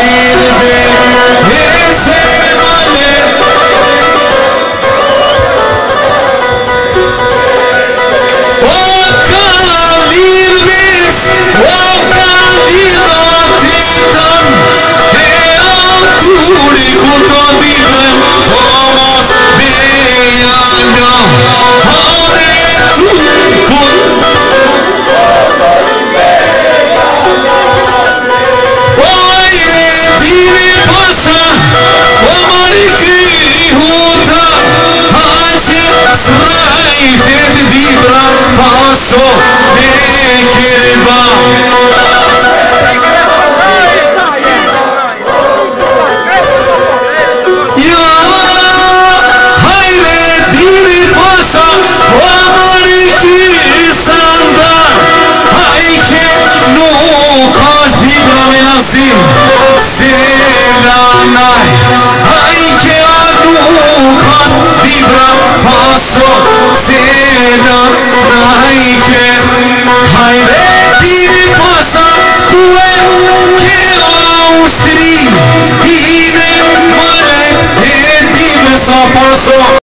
아직까 师傅 Afonso.